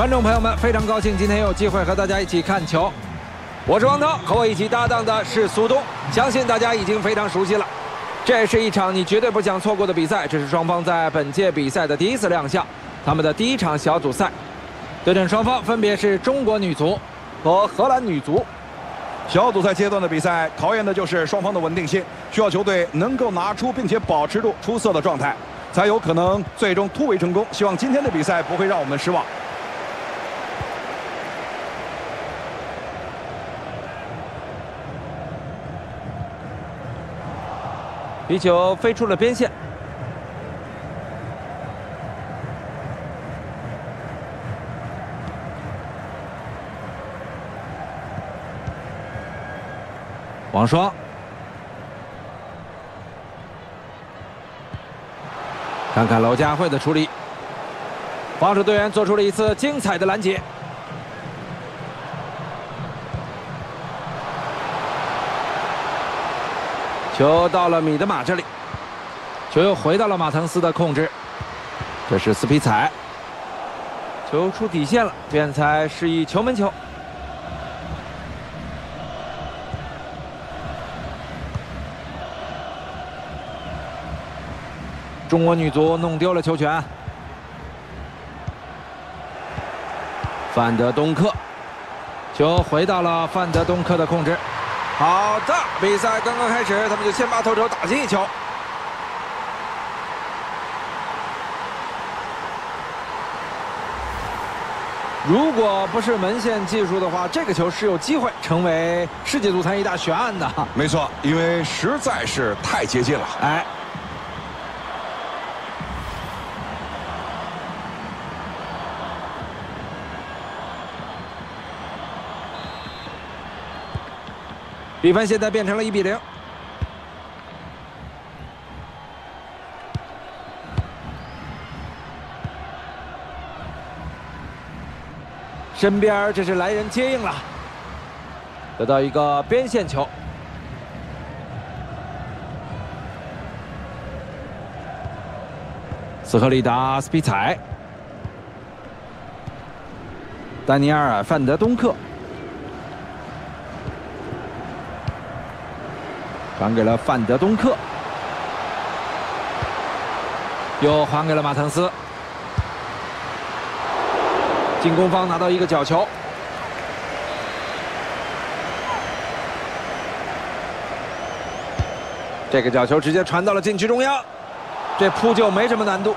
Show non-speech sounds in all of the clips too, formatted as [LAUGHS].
观众朋友们，非常高兴今天有机会和大家一起看球。我是王涛，和我一起搭档的是苏东，相信大家已经非常熟悉了。这是一场你绝对不想错过的比赛，这是双方在本届比赛的第一次亮相，他们的第一场小组赛。对阵双方分别是中国女足和荷兰女足。小组赛阶段的比赛考验的就是双方的稳定性，需要球队能够拿出并且保持住出色的状态，才有可能最终突围成功。希望今天的比赛不会让我们失望。皮球飞出了边线，王霜，看看娄佳慧的处理，防守队员做出了一次精彩的拦截。球到了米德马这里，球又回到了马滕斯的控制。这是斯皮采，球出底线了，边裁示意球门球。中国女足弄丢了球权，范德东克，球回到了范德东克的控制。好的，比赛刚刚开始，他们就先把头球打进一球。如果不是门线技术的话，这个球是有机会成为世界足坛一大悬案的。没错，因为实在是太接近了。哎。比分现在变成了一比零。身边这是来人接应了，得到一个边线球。斯科利达斯皮采，丹尼尔范德东克。传给了范德东克，又还给了马滕斯。进攻方拿到一个角球，这个角球直接传到了禁区中央，这扑救没什么难度。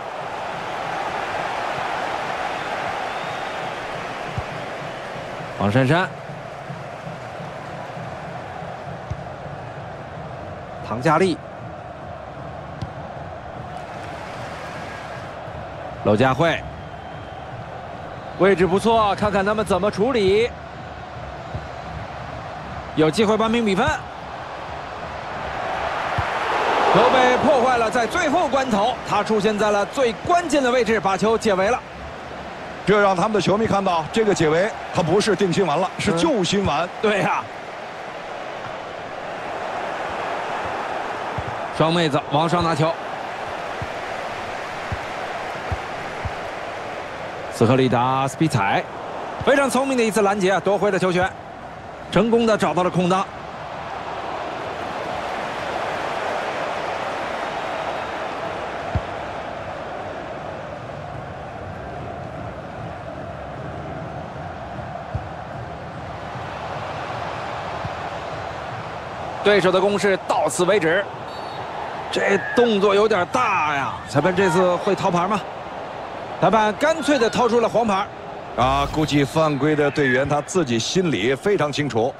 王珊珊。唐佳丽、娄佳慧，位置不错，看看他们怎么处理。有机会扳平比分，都被破坏了，在最后关头，他出现在了最关键的位置，把球解围了。这让他们的球迷看到，这个解围他不是定心丸了，是救心丸。对呀。双妹子往上拿球，斯科利达斯皮采，非常聪明的一次拦截，夺回了球权，成功的找到了空当。对手的攻势到此为止。这动作有点大呀！裁判这次会掏牌吗？裁判干脆的掏出了黄牌。啊，估计犯规的队员他自己心里非常清楚。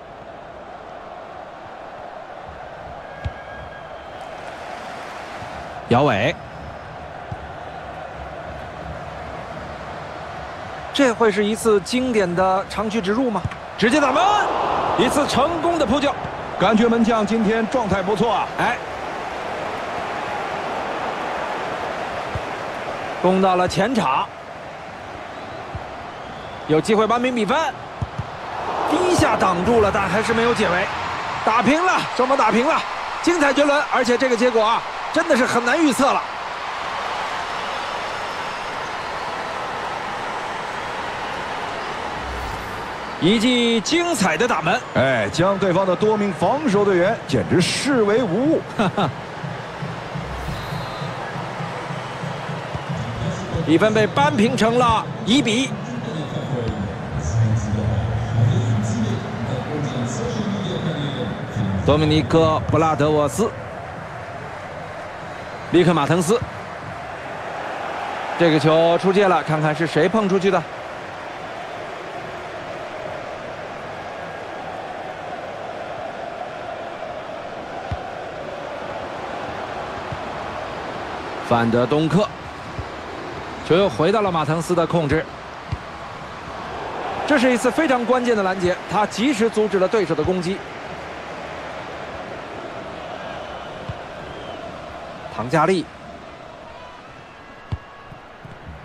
姚伟，这会是一次经典的长驱直入吗？直接打门，一次成功的扑救，感觉门将今天状态不错啊！哎。攻到了前场，有机会扳平比分。第一下挡住了，但还是没有解围，打平了，双方打平了，精彩绝伦。而且这个结果啊，真的是很难预测了。一记精彩的打门，哎，将对方的多名防守队员简直视为无物。[LAUGHS] 比分被扳平成了一比一。多米尼克·布拉德沃斯，里克·马滕斯，这个球出界了，看看是谁碰出去的。范德东克，球又回到了马滕斯的控制。这是一次非常关键的拦截，他及时阻止了对手的攻击。唐佳丽，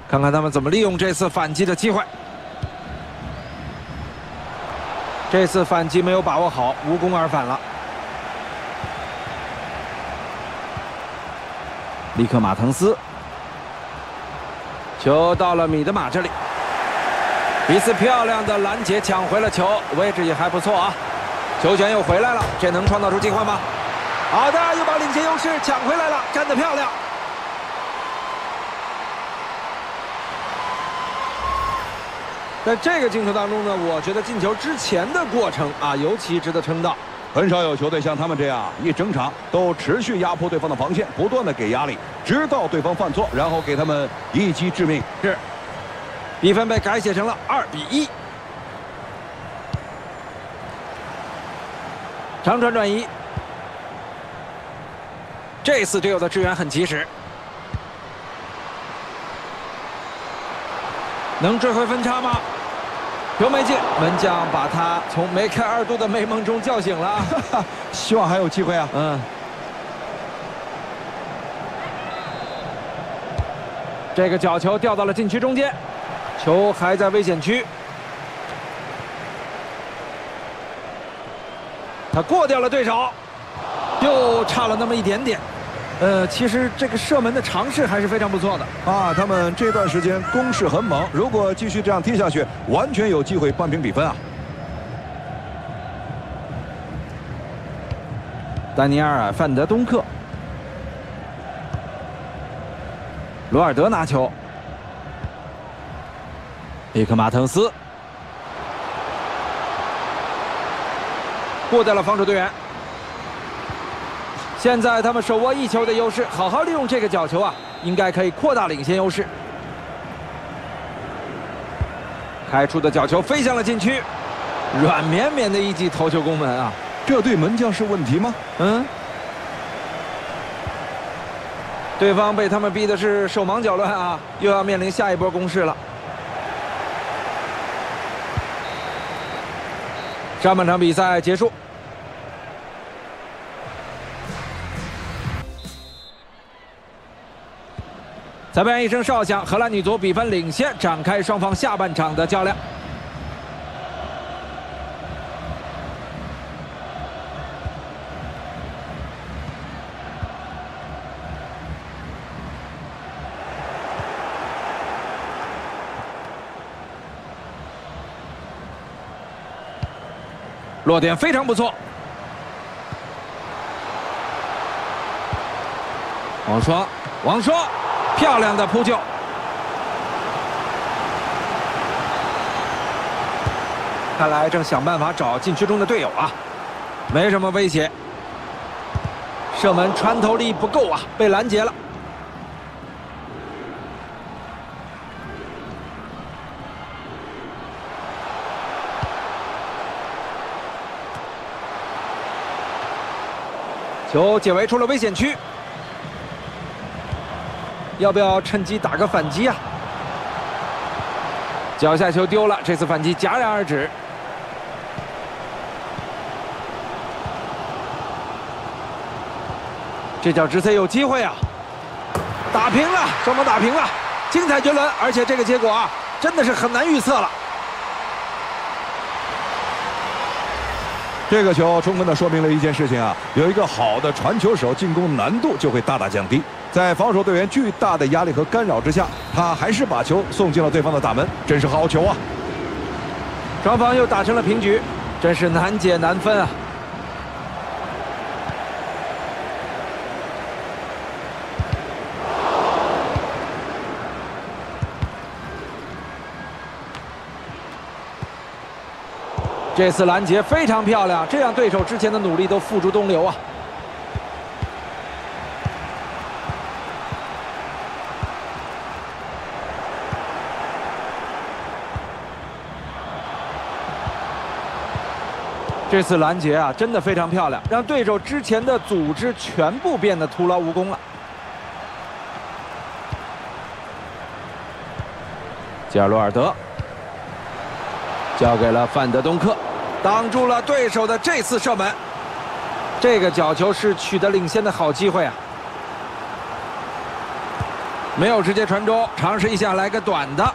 看看他们怎么利用这次反击的机会。这次反击没有把握好，无功而返了。里克马滕斯，球到了米德马这里，一次漂亮的拦截，抢回了球，位置也还不错啊。球权又回来了，这能创造出机会吗？好的，又把领先优势抢回来了，站得漂亮。在这个镜头当中呢，我觉得进球之前的过程啊，尤其值得称道。很少有球队像他们这样，一整场都持续压迫对方的防线，不断的给压力，直到对方犯错，然后给他们一击致命。是，比分被改写成了二比一。长传转移，这次队友的支援很及时，能追回分差吗？球没进，门将把他从梅开二度的美梦中叫醒了，[LAUGHS] 希望还有机会啊。嗯，这个角球掉到了禁区中间，球还在危险区，他过掉了对手，又差了那么一点点。呃，其实这个射门的尝试还是非常不错的啊！他们这段时间攻势很猛，如果继续这样踢下去，完全有机会扳平比分啊！丹尼尔·范德东克，罗尔德拿球，里克·马滕斯过掉了防守队员。现在他们手握一球的优势，好好利用这个角球啊，应该可以扩大领先优势。开出的角球飞向了禁区，软绵绵的一记头球攻门啊！这对门将是问题吗？嗯。对方被他们逼的是手忙脚乱啊，又要面临下一波攻势了。上半场比赛结束。裁判一声哨响，荷兰女足比分领先，展开双方下半场的较量。落点非常不错，王霜，王霜。漂亮的扑救，看来正想办法找禁区中的队友啊，没什么威胁。射门穿透力不够啊，被拦截了。球解围出了危险区。要不要趁机打个反击啊？脚下球丢了，这次反击戛然而止。这脚直塞有机会啊！打平了，双方打平了，精彩绝伦，而且这个结果啊，真的是很难预测了。这个球充分的说明了一件事情啊，有一个好的传球手，进攻难度就会大大降低。在防守队员巨大的压力和干扰之下，他还是把球送进了对方的大门，真是好球啊！双方又打成了平局，真是难解难分啊！这次拦截非常漂亮，这样对手之前的努力都付诸东流啊！这次拦截啊，真的非常漂亮，让对手之前的组织全部变得徒劳无功了。吉尔罗尔德交给了范德东克，挡住了对手的这次射门。这个角球是取得领先的好机会啊！没有直接传中，尝试一下来个短的。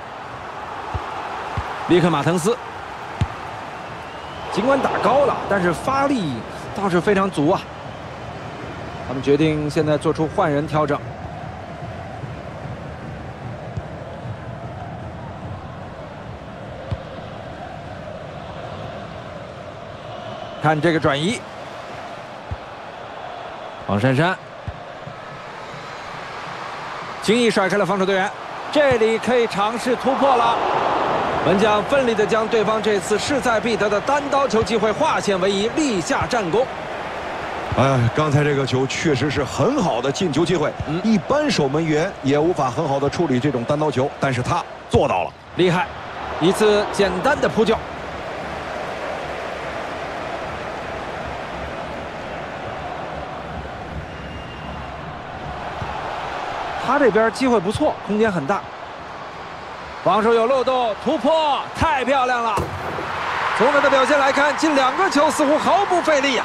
利克马滕斯。尽管打高了，但是发力倒是非常足啊！他们决定现在做出换人调整。看这个转移，王珊珊。轻易甩开了防守队员，这里可以尝试突破了。门将奋力的将对方这次势在必得的单刀球机会化险为夷，立下战功。哎，刚才这个球确实是很好的进球机会，嗯，一般守门员也无法很好的处理这种单刀球，但是他做到了，厉害！一次简单的扑救，他这边机会不错，空间很大。防守有漏洞，突破太漂亮了！从他的表现来看，进两个球似乎毫不费力呀。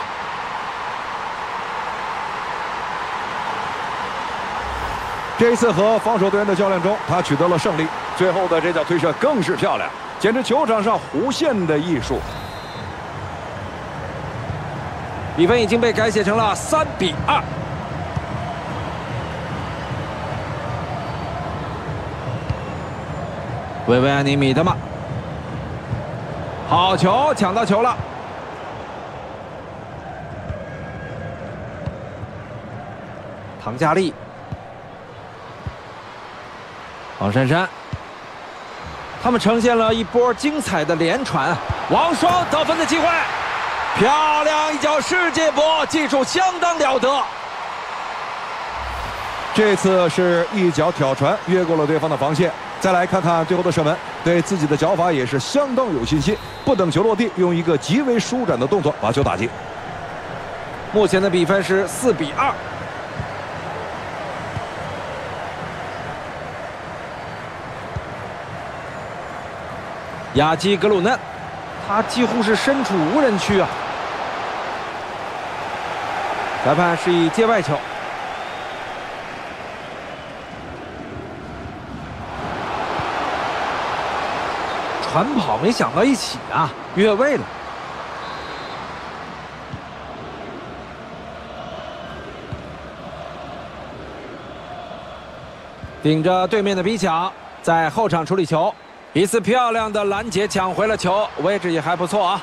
这一次和防守队员的较量中，他取得了胜利。最后的这脚推射更是漂亮，简直球场上弧线的艺术。比分已经被改写成了三比二。维维安尼米德嘛，好球，抢到球了。唐佳丽，王珊珊，他们呈现了一波精彩的连传。王霜得分的机会，漂亮一脚世界波，技术相当了得。这次是一脚挑传，越过了对方的防线。再来看看最后的射门，对自己的脚法也是相当有信心。不等球落地，用一个极为舒展的动作把球打进。目前的比分是四比二。亚基格鲁嫩，他几乎是身处无人区啊！裁判示意界外球。传跑没想到一起啊，越位了。顶着对面的逼抢，在后场处理球，一次漂亮的拦截抢回了球，位置也还不错啊。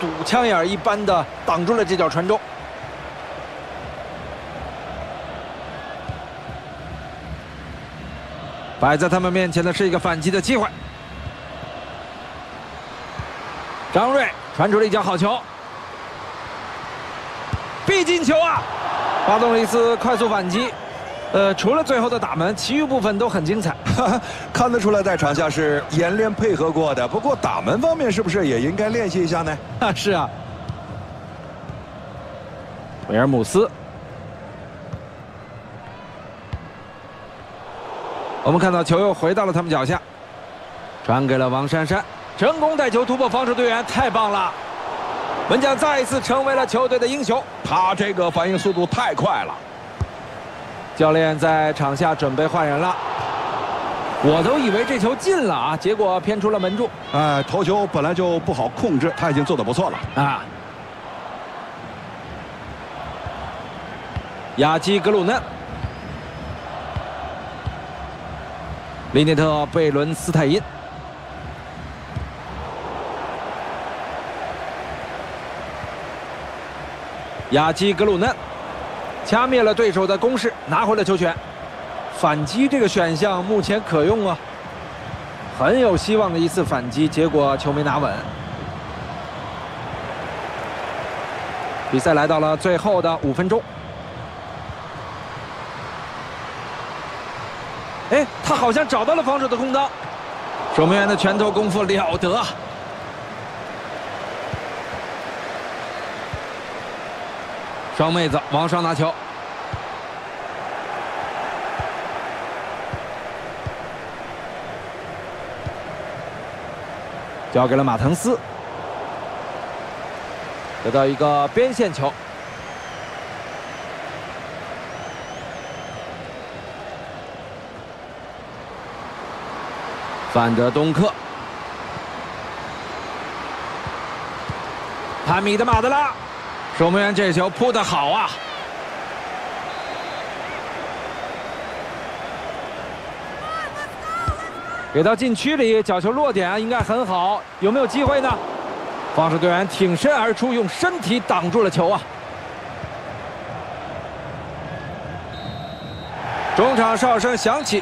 堵枪眼一般的挡住了这脚传中。摆在他们面前的是一个反击的机会。张睿传出了一脚好球，必进球啊！发动了一次快速反击，呃，除了最后的打门，其余部分都很精彩。[LAUGHS] 看得出来，在场下是演练配合过的。不过打门方面，是不是也应该练习一下呢？啊 [LAUGHS] 是啊。维尔姆斯。我们看到球又回到了他们脚下，传给了王珊珊，成功带球突破防守队员，太棒了！门将再一次成为了球队的英雄，他这个反应速度太快了。教练在场下准备换人了，我都以为这球进了啊，结果偏出了门柱。哎，头球本来就不好控制，他已经做的不错了啊。亚基格鲁嫩。林内特、贝伦斯泰因。亚基格鲁嫩掐灭了对手的攻势，拿回了球权。反击这个选项目前可用啊，很有希望的一次反击，结果球没拿稳。比赛来到了最后的五分钟，哎，他好像找到了防守的空当，守门员的拳头功夫了得。双妹子往上拿球，交给了马滕斯，得到一个边线球。范德东克，潘米德马德拉，守门员这球扑的好啊！给到禁区里，角球落点啊应该很好，有没有机会呢？防守队员挺身而出，用身体挡住了球啊！中场哨声响起。